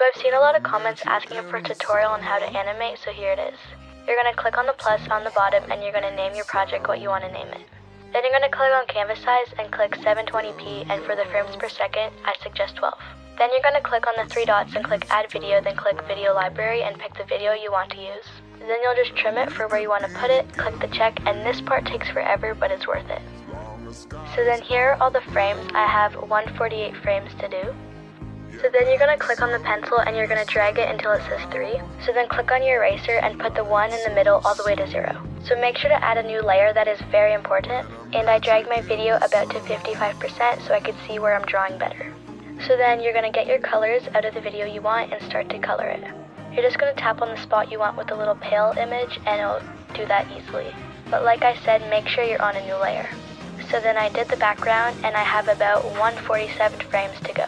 So I've seen a lot of comments asking for a tutorial on how to animate, so here it is. You're going to click on the plus on the bottom and you're going to name your project what you want to name it. Then you're going to click on canvas size and click 720p and for the frames per second, I suggest 12. Then you're going to click on the three dots and click add video, then click video library and pick the video you want to use. Then you'll just trim it for where you want to put it, click the check, and this part takes forever, but it's worth it. So then here are all the frames. I have 148 frames to do. So then you're going to click on the pencil and you're going to drag it until it says 3. So then click on your eraser and put the 1 in the middle all the way to 0. So make sure to add a new layer that is very important. And I dragged my video about to 55% so I could see where I'm drawing better. So then you're going to get your colors out of the video you want and start to color it. You're just going to tap on the spot you want with the little pail image and it'll do that easily. But like I said, make sure you're on a new layer. So then I did the background and I have about 147 frames to go.